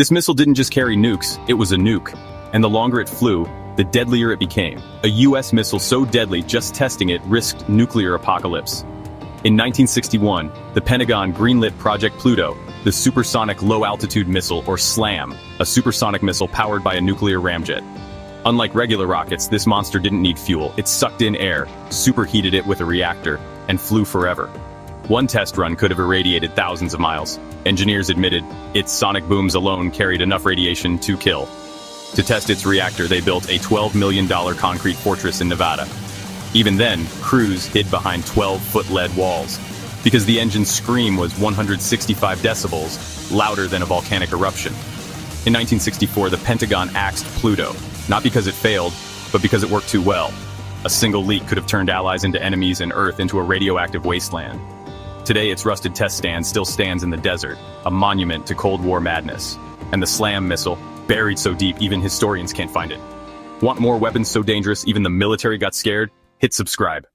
This missile didn't just carry nukes, it was a nuke. And the longer it flew, the deadlier it became. A US missile so deadly just testing it risked nuclear apocalypse. In 1961, the Pentagon greenlit Project Pluto, the Supersonic Low-Altitude Missile, or SLAM, a supersonic missile powered by a nuclear ramjet. Unlike regular rockets, this monster didn't need fuel. It sucked in air, superheated it with a reactor, and flew forever. One test run could have irradiated thousands of miles. Engineers admitted its sonic booms alone carried enough radiation to kill. To test its reactor, they built a $12 million concrete fortress in Nevada. Even then, crews hid behind 12-foot lead walls, because the engine's scream was 165 decibels, louder than a volcanic eruption. In 1964, the Pentagon axed Pluto, not because it failed, but because it worked too well. A single leak could have turned allies into enemies and Earth into a radioactive wasteland. Today, its rusted test stand still stands in the desert, a monument to Cold War madness. And the SLAM missile, buried so deep even historians can't find it. Want more weapons so dangerous even the military got scared? Hit subscribe.